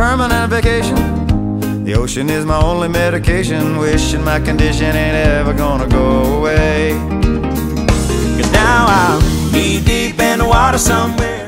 Permanent vacation. The ocean is my only medication. Wishing my condition ain't ever gonna go away. Cause now I'm knee deep in the water somewhere.